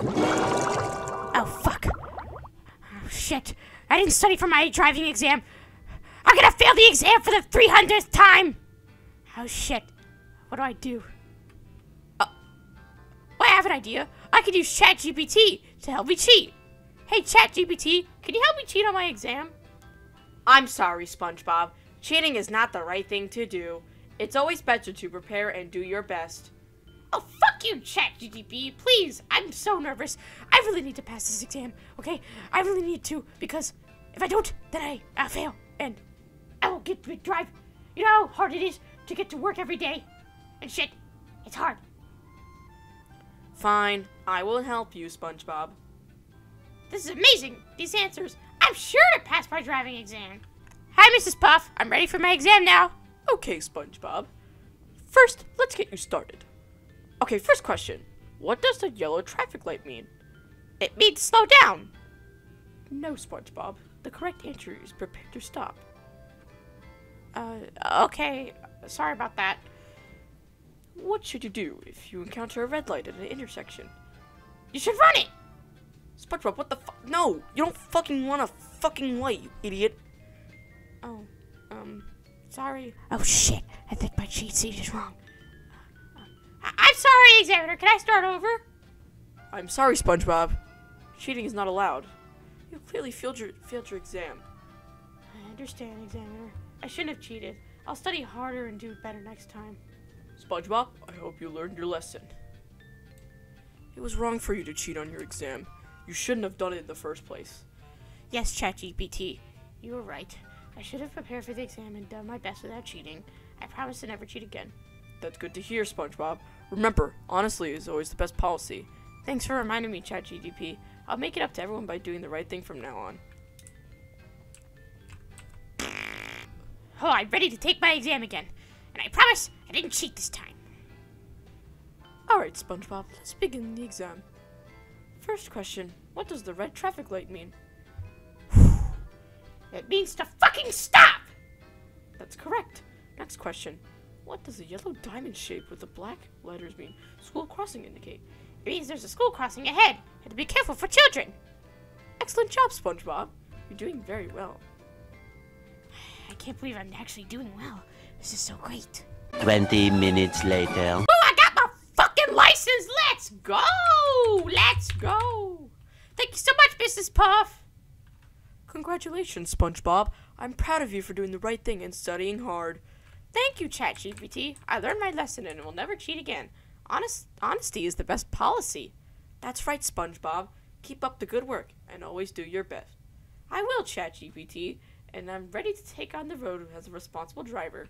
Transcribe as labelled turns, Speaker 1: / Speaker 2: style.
Speaker 1: Oh, fuck. Oh, shit. I didn't study for my driving exam. I'm gonna fail the exam for the 300th time! Oh, shit. What do I do? Uh, well, I have an idea. I could use ChatGPT to help me cheat. Hey, ChatGPT, can you help me cheat on my exam?
Speaker 2: I'm sorry, SpongeBob. Cheating is not the right thing to do. It's always better to prepare and do your best.
Speaker 1: Oh, fuck you, ChatGPT. Please, I'm so nervous. I really need to pass this exam, okay? I really need to, because if I don't, then I, I fail, and I won't get to drive. You know how hard it is to get to work every day? And shit, it's hard.
Speaker 2: Fine, I will help you, SpongeBob.
Speaker 1: This is amazing, these answers. I'm sure to pass my driving exam. Hi, Mrs. Puff. I'm ready for my exam now.
Speaker 2: Okay, SpongeBob. First, let's get you started. Okay, first question. What does the yellow traffic light mean?
Speaker 1: It means slow down.
Speaker 2: No, SpongeBob. The correct answer is prepare to stop.
Speaker 1: Uh, okay. Sorry about that.
Speaker 2: What should you do if you encounter a red light at an intersection?
Speaker 1: You should run it!
Speaker 2: SpongeBob, what the fuck? No! You don't fucking want a fucking light, you idiot!
Speaker 1: Oh, um, sorry. Oh shit, I think my cheat sheet is wrong. I'm sorry, Examiner. Can I start over?
Speaker 2: I'm sorry, SpongeBob. Cheating is not allowed. You clearly failed your, failed your exam.
Speaker 1: I understand, Examiner. I shouldn't have cheated. I'll study harder and do better next time.
Speaker 2: SpongeBob, I hope you learned your lesson. It was wrong for you to cheat on your exam. You shouldn't have done it in the first place.
Speaker 1: Yes, ChatGPT. You were right. I should have prepared for the exam and done my best without cheating. I promise to never cheat again.
Speaker 2: That's good to hear, SpongeBob. Remember, honestly is always the best policy.
Speaker 1: Thanks for reminding me, ChatGPT. I'll make it up to everyone by doing the right thing from now on. Oh, I'm ready to take my exam again. And I promise I didn't cheat this time.
Speaker 2: Alright, SpongeBob, let's begin the exam. First question What does the red traffic light mean?
Speaker 1: It means to fucking stop!
Speaker 2: That's correct. Next question What does the yellow diamond shape with the black letters mean? School crossing indicate.
Speaker 1: It means there's a school crossing ahead, Have to be careful for children.
Speaker 2: Excellent job, SpongeBob. You're doing very well.
Speaker 1: I can't believe I'm actually doing well. This is so great.
Speaker 3: 20 minutes later.
Speaker 1: Oh, I got my fucking license! Let's go! Let's go! Thank you so much, Mrs. Puff!
Speaker 2: Congratulations, SpongeBob. I'm proud of you for doing the right thing and studying hard.
Speaker 1: Thank you, ChatGPT. I learned my lesson and will never cheat again. Honest, honesty is the best policy.
Speaker 2: That's right, SpongeBob. Keep up the good work and always do your best. I will, ChatGPT, and I'm ready to take on the road as a responsible driver.